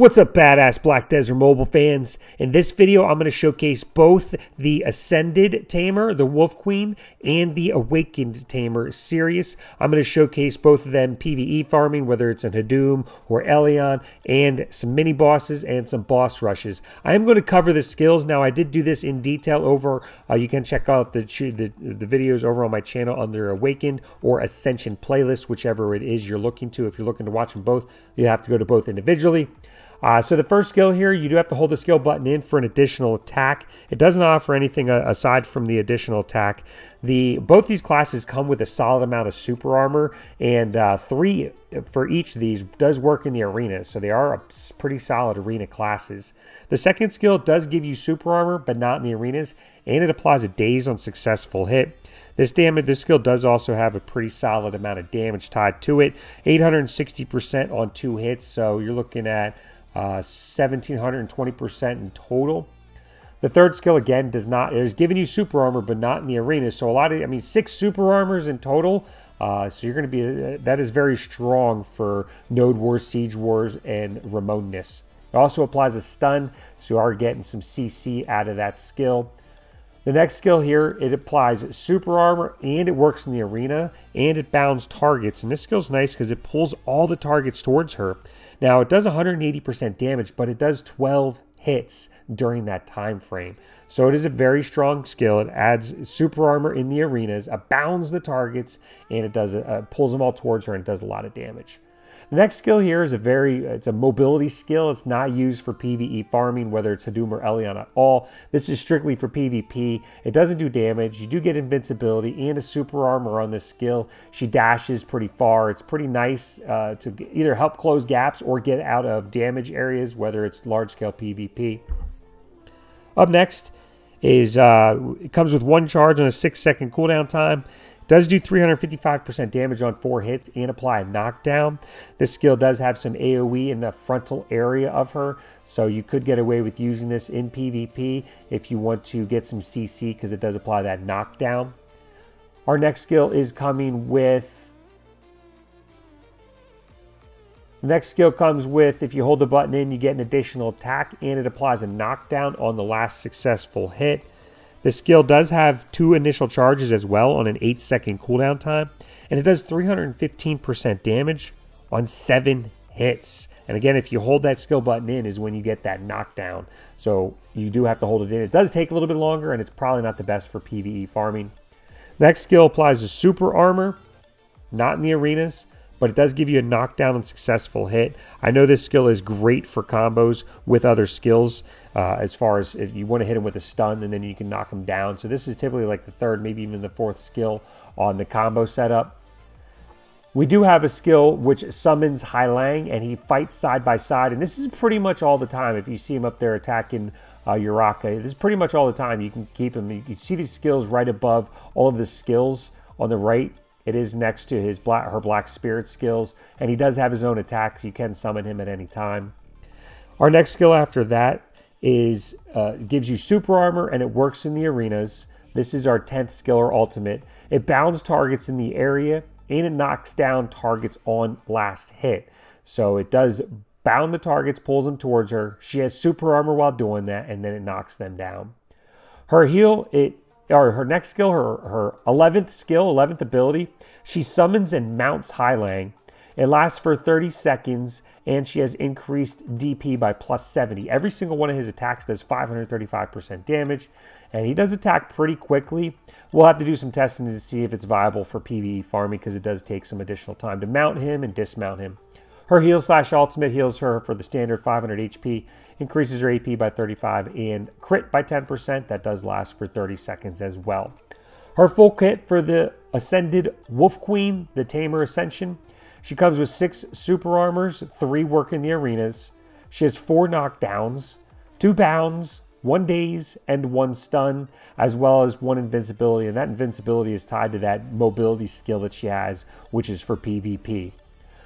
What's up, badass Black Desert Mobile fans? In this video, I'm going to showcase both the Ascended Tamer, the Wolf Queen, and the Awakened Tamer Sirius. I'm going to showcase both of them PvE farming, whether it's in Hadum or Elion, and some mini bosses and some boss rushes. I am going to cover the skills. Now, I did do this in detail over, uh, you can check out the, the, the videos over on my channel under Awakened or Ascension playlist, whichever it is you're looking to. If you're looking to watch them both, you have to go to both individually. Uh, so the first skill here, you do have to hold the skill button in for an additional attack. It doesn't offer anything uh, aside from the additional attack. The Both these classes come with a solid amount of super armor, and uh, three for each of these does work in the arena, so they are pretty solid arena classes. The second skill does give you super armor, but not in the arenas, and it applies a daze on successful hit. This damage, this skill does also have a pretty solid amount of damage tied to it. 860% on two hits, so you're looking at uh, 1720% in total. The third skill again does not is giving you super armor, but not in the arena. So a lot of I mean six super armors in total. Uh, so you're going to be that is very strong for Node Wars, Siege Wars, and Remoteness. It also applies a stun, so you are getting some CC out of that skill. The next skill here, it applies super armor and it works in the arena and it bounds targets. And this skill's nice because it pulls all the targets towards her. Now it does 180% damage, but it does 12 hits during that time frame. So it is a very strong skill. It adds super armor in the arenas, abounds the targets, and it does uh, pulls them all towards her and does a lot of damage. The next skill here is a very, it's a mobility skill. It's not used for PvE farming, whether it's Hadum or Elion at all. This is strictly for PvP. It doesn't do damage. You do get invincibility and a super armor on this skill. She dashes pretty far. It's pretty nice uh, to either help close gaps or get out of damage areas, whether it's large scale PvP. Up next is, uh, it comes with one charge on a six second cooldown time. Does do 355% damage on four hits and apply a knockdown. This skill does have some AoE in the frontal area of her, so you could get away with using this in PvP if you want to get some CC because it does apply that knockdown. Our next skill is coming with The next skill comes with if you hold the button in, you get an additional attack and it applies a knockdown on the last successful hit. The skill does have two initial charges as well on an 8 second cooldown time, and it does 315% damage on 7 hits. And again, if you hold that skill button in is when you get that knockdown. So you do have to hold it in. It does take a little bit longer, and it's probably not the best for PvE farming. Next skill applies to super armor, not in the arenas but it does give you a knockdown and successful hit. I know this skill is great for combos with other skills uh, as far as if you want to hit him with a stun and then you can knock him down. So this is typically like the third, maybe even the fourth skill on the combo setup. We do have a skill which summons Heilang and he fights side by side. And this is pretty much all the time. If you see him up there attacking uh, Uraka, this is pretty much all the time. You can keep him. You can see these skills right above all of the skills on the right it is next to his black, her black spirit skills, and he does have his own attacks. You can summon him at any time. Our next skill after that is uh, gives you super armor, and it works in the arenas. This is our 10th skill or ultimate. It bounds targets in the area, and it knocks down targets on last hit. So it does bound the targets, pulls them towards her. She has super armor while doing that, and then it knocks them down. Her heal, it or her next skill, her, her 11th skill, 11th ability, she summons and mounts Heilang. It lasts for 30 seconds and she has increased DP by plus 70. Every single one of his attacks does 535% damage and he does attack pretty quickly. We'll have to do some testing to see if it's viable for PvE farming because it does take some additional time to mount him and dismount him. Her heal slash ultimate heals her for the standard 500 HP, increases her AP by 35, and crit by 10%. That does last for 30 seconds as well. Her full kit for the Ascended Wolf Queen, the Tamer Ascension. She comes with six super armors, three work in the arenas. She has four knockdowns, two bounds, one daze, and one stun, as well as one invincibility. And that invincibility is tied to that mobility skill that she has, which is for PvP.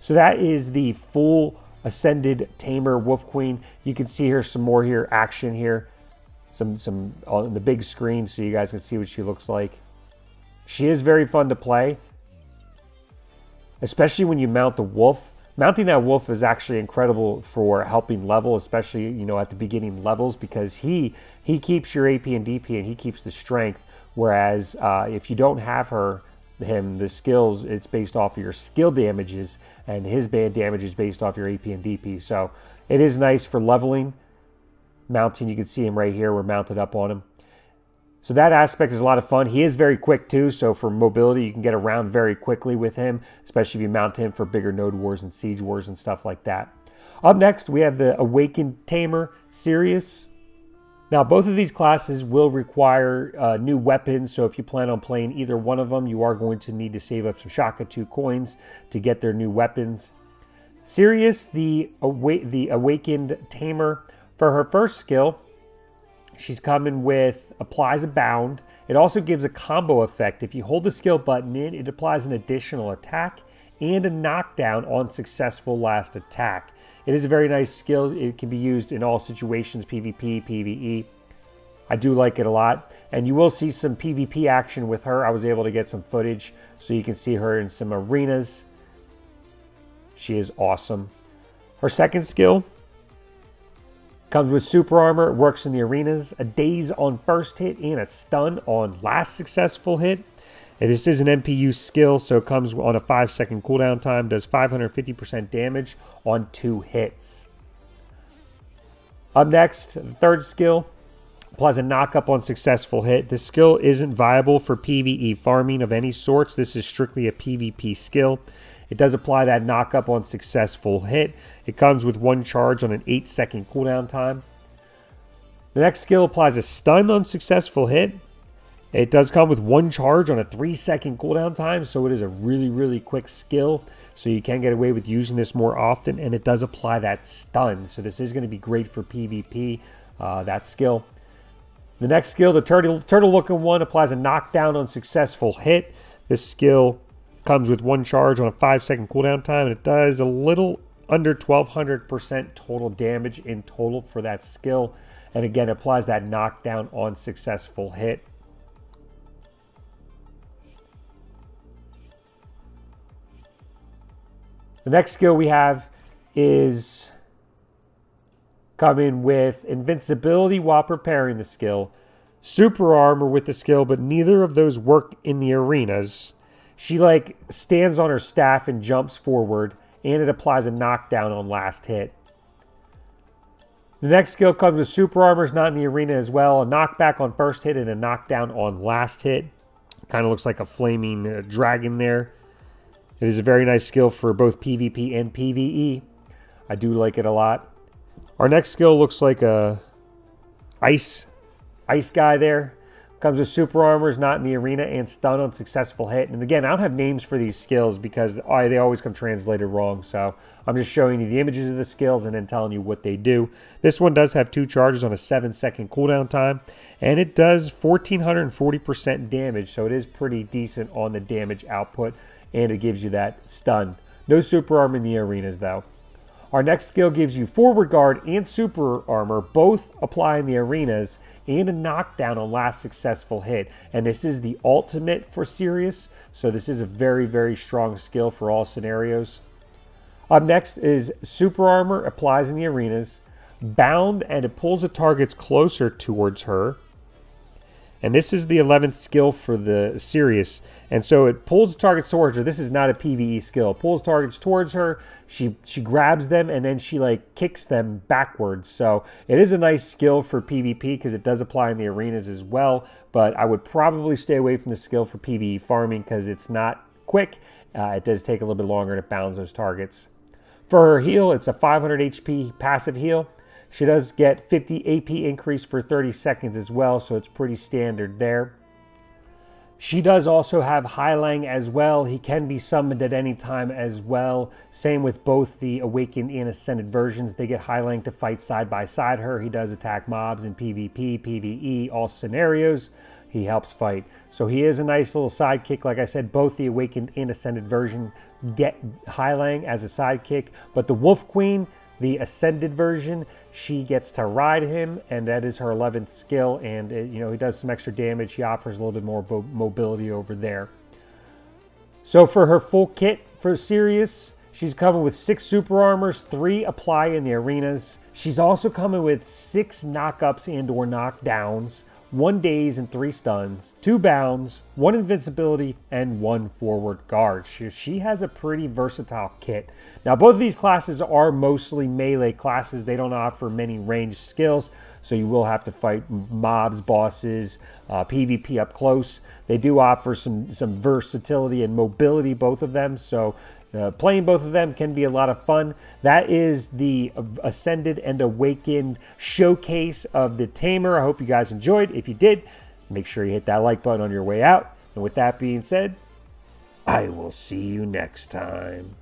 So that is the full Ascended Tamer Wolf Queen. You can see here some more here, action here. Some, some on the big screen so you guys can see what she looks like. She is very fun to play. Especially when you mount the wolf. mounting that wolf is actually incredible for helping level, especially you know at the beginning levels, because he he keeps your AP and DP and he keeps the strength. Whereas uh, if you don't have her, him the skills, it's based off of your skill damages, and his band damage is based off your AP and DP. So it is nice for leveling. Mounting, you can see him right here. We're mounted up on him. So that aspect is a lot of fun. He is very quick too, so for mobility, you can get around very quickly with him, especially if you mount him for bigger node wars and siege wars and stuff like that. Up next, we have the Awakened Tamer Sirius. Now, both of these classes will require uh, new weapons, so if you plan on playing either one of them, you are going to need to save up some Shakatu coins to get their new weapons. Sirius, the, awa the Awakened Tamer, for her first skill, She's coming with applies a bound. It also gives a combo effect. If you hold the skill button in, it applies an additional attack and a knockdown on successful last attack. It is a very nice skill. It can be used in all situations, PvP, PvE. I do like it a lot. And you will see some PvP action with her. I was able to get some footage so you can see her in some arenas. She is awesome. Her second skill Comes with super armor, works in the arenas, a daze on first hit, and a stun on last successful hit. And this is an NPU skill, so it comes on a 5 second cooldown time, does 550% damage on two hits. Up next, the third skill applies a knockup on successful hit. This skill isn't viable for PvE farming of any sorts. This is strictly a PvP skill. It does apply that knockup on successful hit. It comes with one charge on an 8 second cooldown time. The next skill applies a stun on successful hit. It does come with one charge on a 3 second cooldown time, so it is a really, really quick skill. So you can get away with using this more often, and it does apply that stun. So this is going to be great for PvP, uh, that skill. The next skill, the turtle, turtle looking one, applies a knockdown on successful hit. This skill comes with one charge on a five second cooldown time, and it does a little under 1200% total damage in total for that skill. And again, applies that knockdown on successful hit. The next skill we have is coming with invincibility while preparing the skill, super armor with the skill, but neither of those work in the arenas. She like stands on her staff and jumps forward and it applies a knockdown on last hit. The next skill comes with super armor, is not in the arena as well. A knockback on first hit and a knockdown on last hit. Kind of looks like a flaming uh, dragon there. It is a very nice skill for both PvP and PvE. I do like it a lot. Our next skill looks like a ice ice guy there. Comes with super armor, is not in the arena, and stun on successful hit. And again, I don't have names for these skills because oh, they always come translated wrong. So I'm just showing you the images of the skills and then telling you what they do. This one does have two charges on a 7 second cooldown time. And it does 1440% damage. So it is pretty decent on the damage output. And it gives you that stun. No super armor in the arenas though. Our next skill gives you forward guard and super armor, both apply in the arenas, and a knockdown on last successful hit. And this is the ultimate for Sirius, so this is a very, very strong skill for all scenarios. Up next is super armor applies in the arenas, bound, and it pulls the targets closer towards her. And this is the 11th skill for the Sirius. And so it pulls targets towards her. This is not a PvE skill. It pulls targets towards her. She she grabs them and then she like kicks them backwards. So it is a nice skill for PvP because it does apply in the arenas as well. But I would probably stay away from the skill for PvE farming because it's not quick. Uh, it does take a little bit longer to bounce those targets. For her heal, it's a 500 HP passive heal. She does get 50 AP increase for 30 seconds as well, so it's pretty standard there. She does also have Heilang as well. He can be summoned at any time as well. Same with both the Awakened and Ascended versions. They get Heilang to fight side by side her. He does attack mobs in PvP, PvE, all scenarios. He helps fight. So he is a nice little sidekick. Like I said, both the Awakened and Ascended version get Heilang as a sidekick. But the Wolf Queen, the Ascended version, she gets to ride him, and that is her 11th skill. And, it, you know, he does some extra damage. He offers a little bit more mobility over there. So for her full kit for Sirius, She's coming with six super armors, three apply in the arenas. She's also coming with six knockups and or knockdowns, one daze and three stuns, two bounds, one invincibility, and one forward guard. She, she has a pretty versatile kit. Now, both of these classes are mostly melee classes. They don't offer many ranged skills, so you will have to fight mobs, bosses, uh, PvP up close. They do offer some, some versatility and mobility, both of them, so uh, playing both of them can be a lot of fun. That is the Ascended and Awakened showcase of the Tamer. I hope you guys enjoyed. If you did, make sure you hit that like button on your way out. And with that being said, I will see you next time.